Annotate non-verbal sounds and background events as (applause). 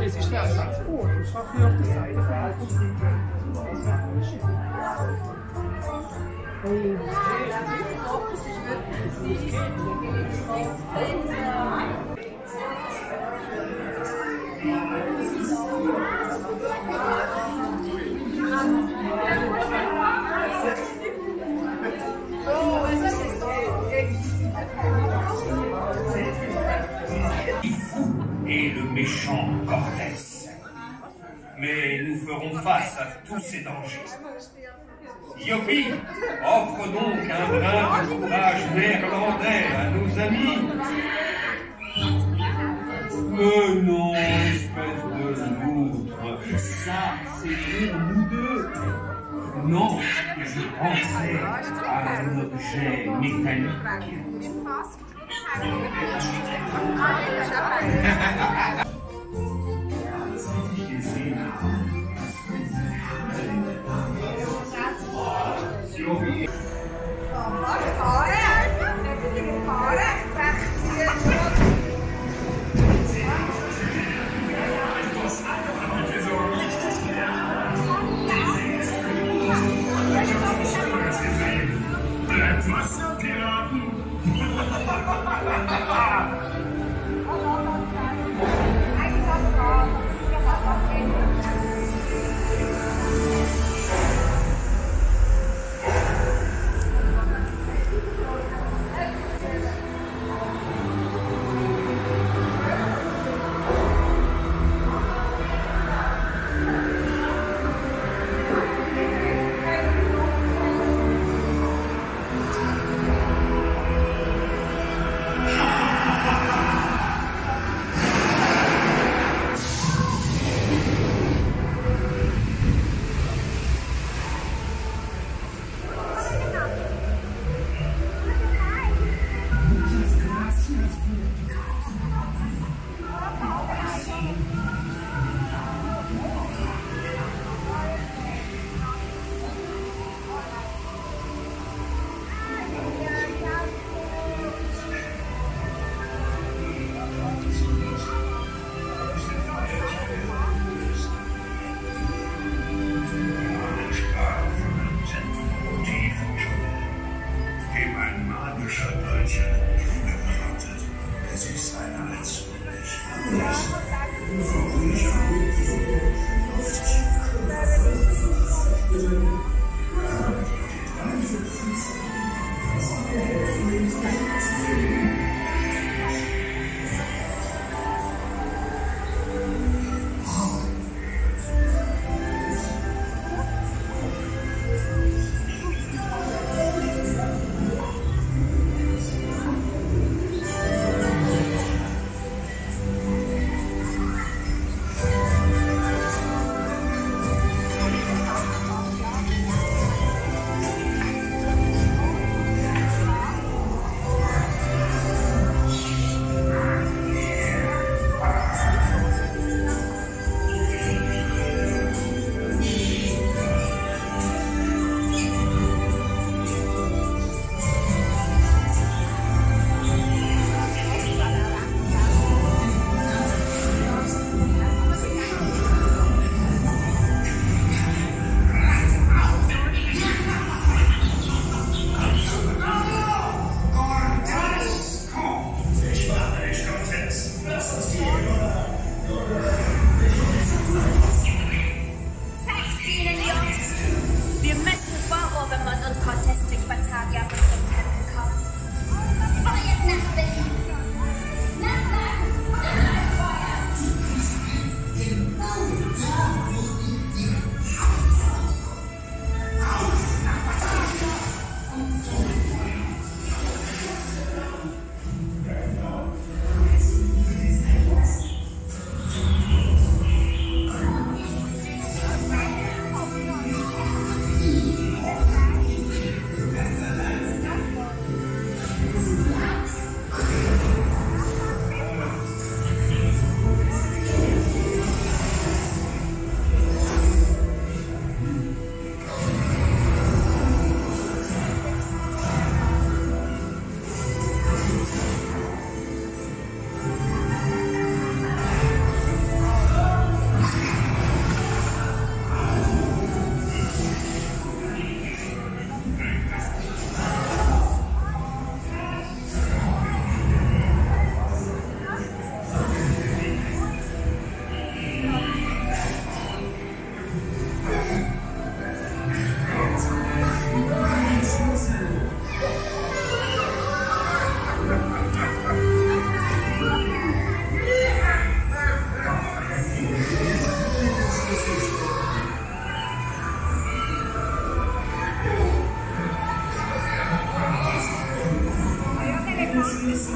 que existe é o outro, só fui eu que saí. Thank méchant Cortés. Mais nous ferons face à tous ces dangers. Yopi offre donc un brin de courage néerlandais à nos amis. Mais non, espèce de loutre, ça c'est pour nous deux. Non, je pensais à un objet métallique. (laughs)